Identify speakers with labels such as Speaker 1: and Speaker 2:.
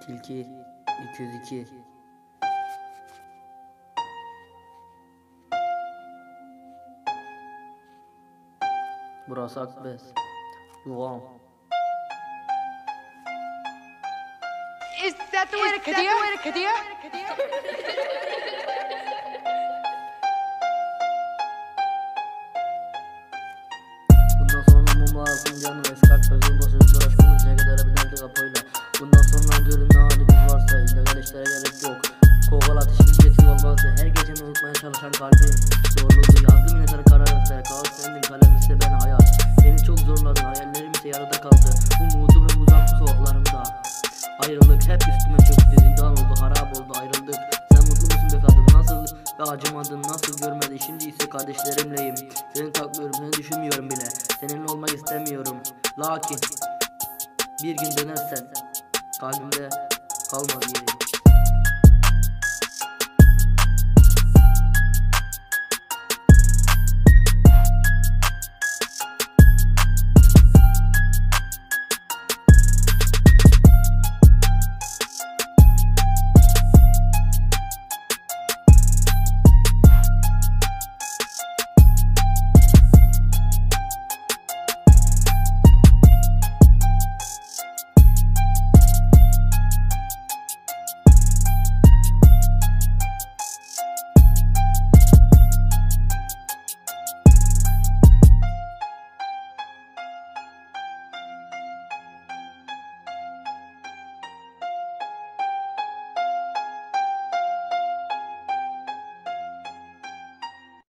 Speaker 1: Tilki 202 Burası Akbes. Yuvam.
Speaker 2: Is that the way to Kadir?
Speaker 1: Bundan sonra mumla altın canım eskart sözün çalışan kalbim Zorluğu yazdım yine sana karar ise Kaos sendin kalem ise ben hayat Beni çok zorladın hayallerim ise yarıda kaldı. Umudum uzak soğuklarımda Ayrılık hep üstüme çöktü. Zindan oldu harap oldu ayrıldık. Sen mutlu musun be kadın nasıl ve acımadın nasıl görmedin? Şimdi ise kardeşlerimleyim. Seni takmıyorum seni düşünmüyorum bile. Seninle olmak istemiyorum. Lakin bir gün dönersen kalbimde kalmaz yerin